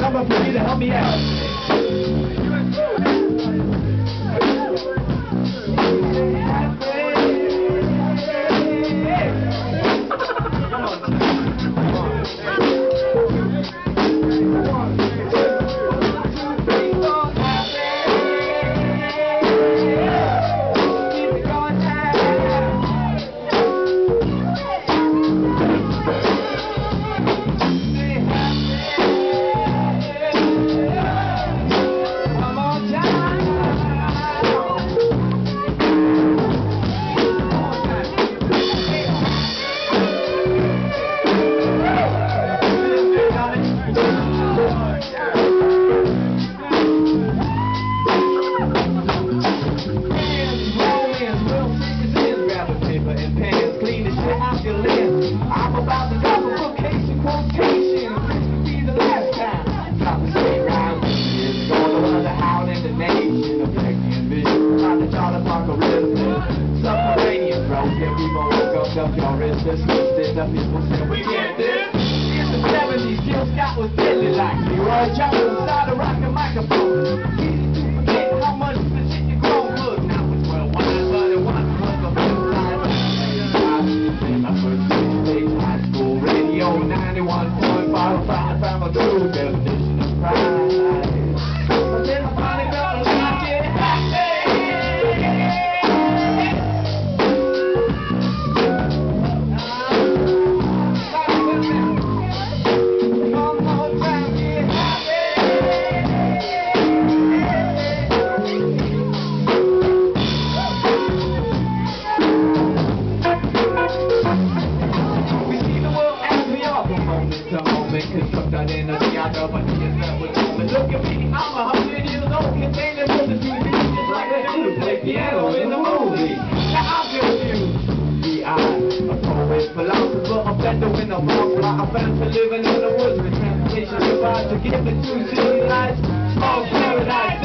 Number for you to help me out. Up, your The people said we get this. In the 70s, Gil Scott was deadly like LeRoi Jones started rocking microphones. Easy to forget how much the shit you grown look. Now it's well wine, but it was a full time. My first stage, high school radio, 91.5, found my true moment. Construct identity out of ideas that was moment. Look at me, I'm a hundred years old, containing more than two beats, just like that dude play piano in the movie. Now I'm confused. The I, a poet, philosopher, a bender in a like a phantom living in the woods with transportation survive to give it two city lights. Small paradise,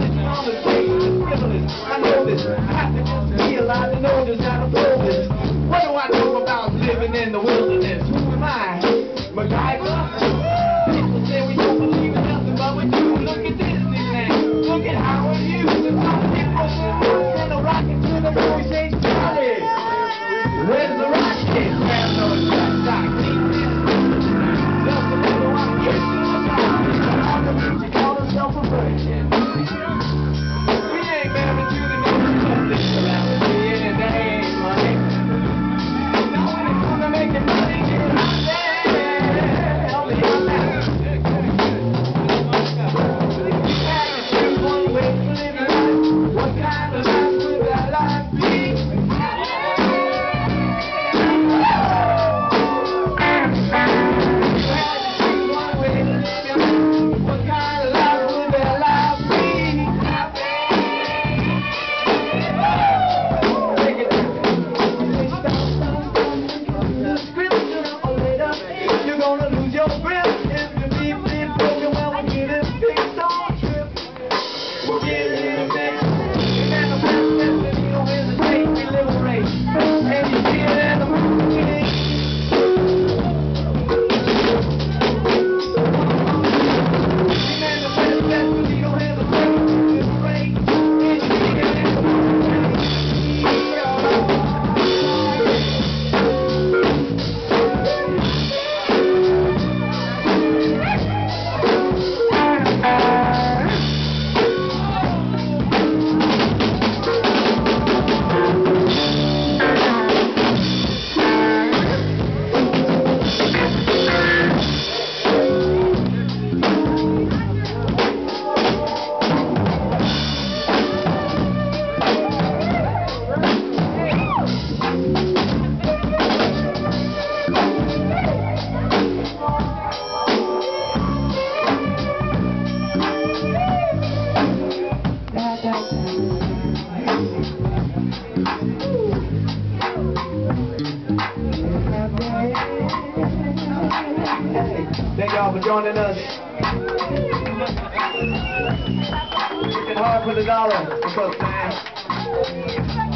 Thank y'all for joining us. Working hard for the dollar. What's up,